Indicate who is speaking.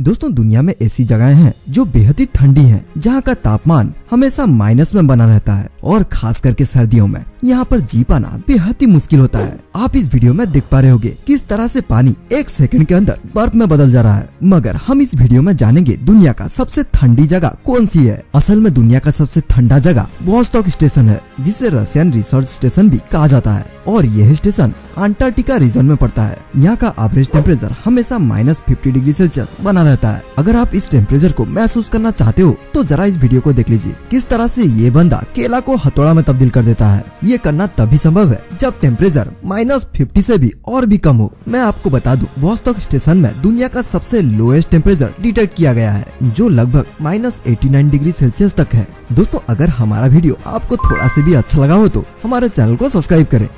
Speaker 1: दोस्तों दुनिया में ऐसी जगहें हैं जो बेहद ही ठंडी हैं, जहाँ का तापमान हमेशा माइनस में बना रहता है और खास करके सर्दियों में। यहाँ पर जी पाना बेहद ही मुश्किल होता है। आप इस वीडियो में देख पा रहे होगे किस तरह से पानी एक सेकंड के अंदर बर्फ़ में बदल जा रहा है। मगर हम इस वीडियो में जानेंगे दुनिया का सबसे ठंडी जगह कौन सी है। असल में दुनिया का सबसे ठंडा जगह वॉस्टॉक स्टेशन है, जिसे रशियन रिसर्च स्टेशन भी कहा जाता है। और यह स्टेशन अंटार्कटिका रीजन में पड़ता है। यहाँ का एवरेज टेम्परेचर हमेशा माइनस फिफ्टी डिग्री सेल्सियस बना रहता है। अगर आप इस टेम्परेचर को महसूस करना चाहते हो तो जरा इस वीडियो को देख लीजिए। किस तरह से ये बंदा केला को हथौड़ा में तब्दील कर देता है? ये करना तभी संभव है जब टेम्परेचर माइनस फिफ्टी ऐसी भी और भी कम हो। मैं आपको बता दूँ वॉस्टॉक स्टेशन में दुनिया का सबसे लोएस्ट टेम्परेचर डिटेक्ट किया गया है, जो लगभग माइनस डिग्री सेल्सियस तक है। दोस्तों, अगर हमारा वीडियो आपको थोड़ा ऐसी भी अच्छा लगा हो तो हमारे चैनल को सब्सक्राइब करें।